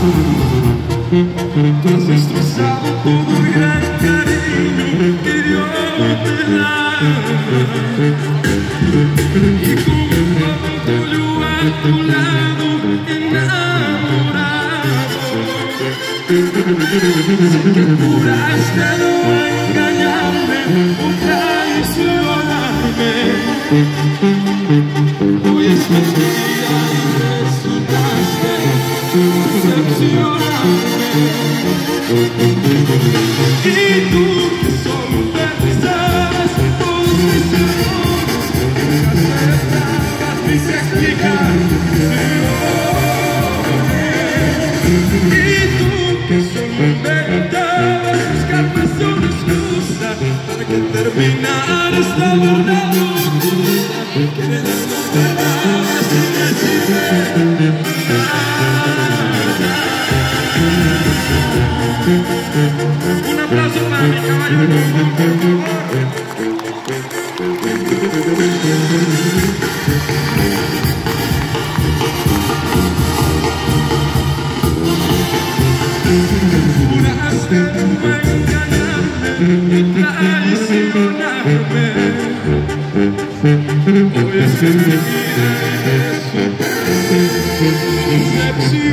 Has destrozado todo el gran cariño que Dios te da. Y con cuanto yo a tu lado enamorado Sé que juraste no engañarme o traicionarme. Hoy es mentira terminara esta locura Que Un aplauso para mi caballo. Juraste no engañarme y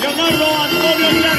Leonardo Antonio Blanco,